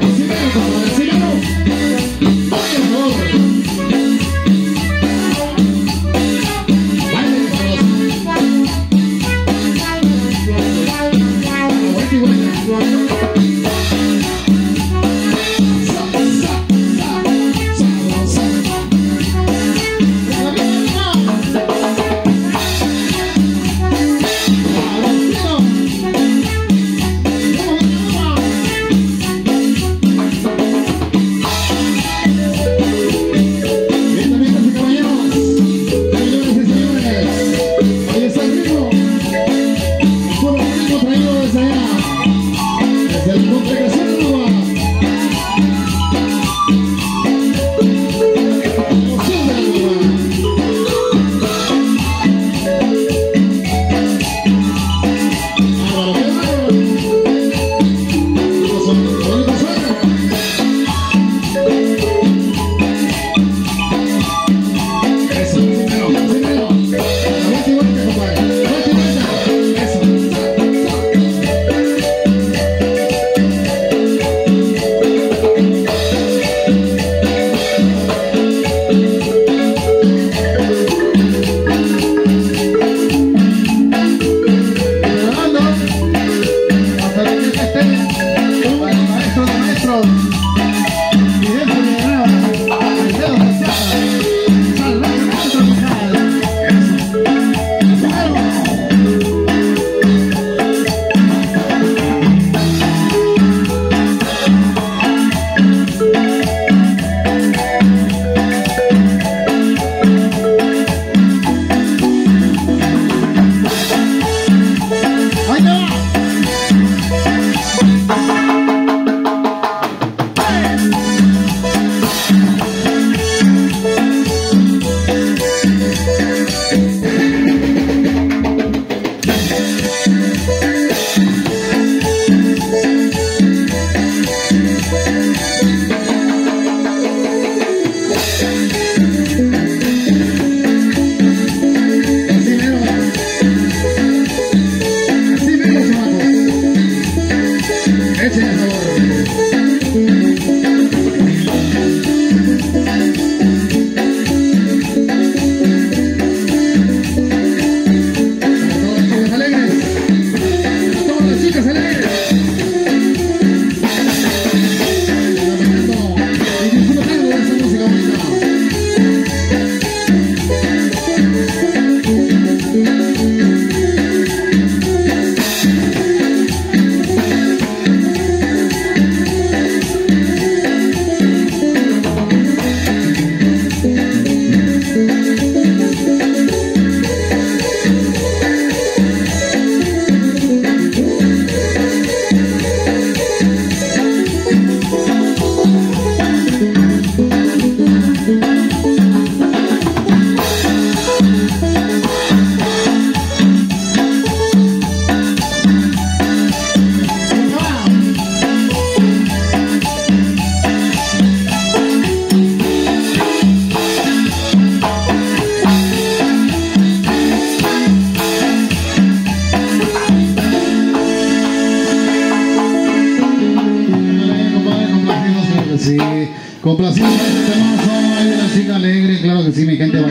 Yeah, Complacido este temazo, de la chica alegre, claro que sí, mi gente.